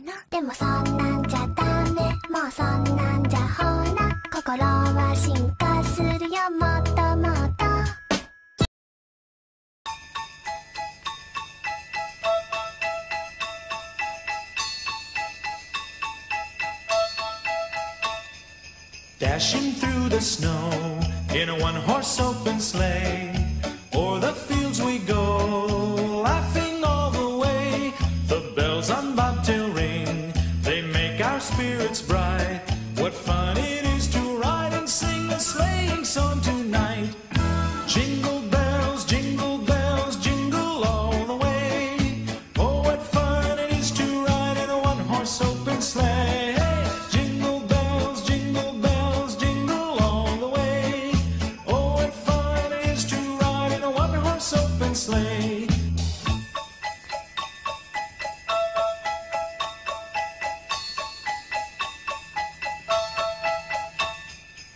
のでもそんなんじゃダメもうそんなんじゃほら心は進化するよもっともっと Dashing through the snow in a one horse open sleigh.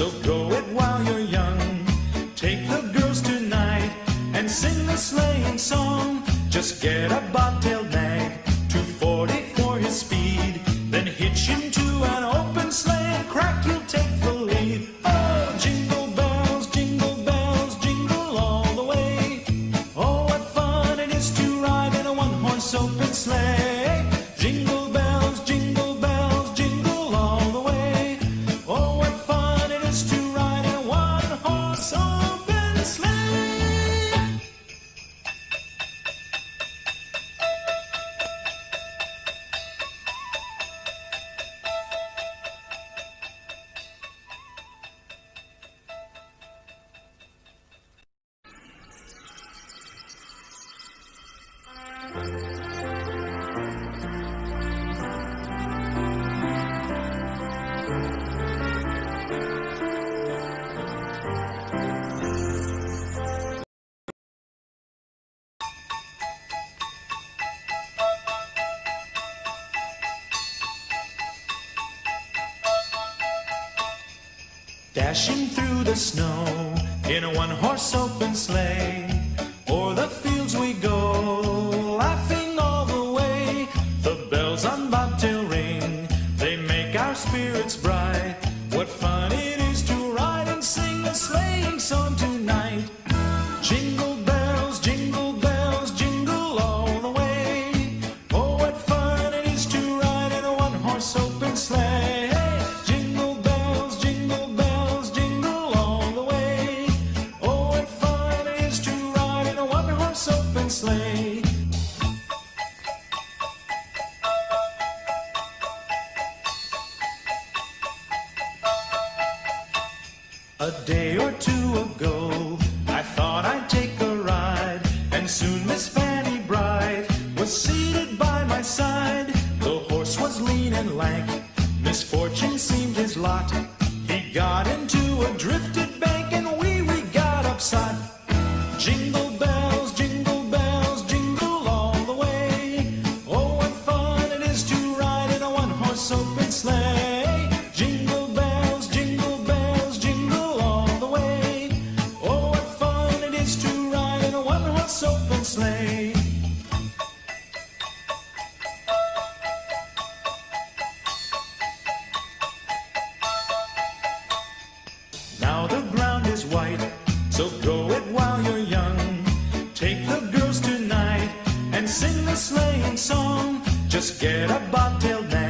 so go it while you're young. Take the girls tonight and sing the sleighing song. Just get a bobtail Dashing through the snow in a one horse open sleigh. O'er the fields we go, laughing all the way. The bells on bobtail ring, they make our spirits bright. What fun it is to ride and sing a sleighing song tonight. Jingle bells, jingle bells, jingle all the way. Oh, what fun it is to ride in a one horse open sleigh. A day or two ago, I thought I'd take a ride, and soon Miss Fanny Bright was seated by my side. The horse was lean and lank, misfortune seemed his lot. He got into a drifted so go it while you're young. Take the girls tonight and sing the sleighing song. Just get a bobtail nag,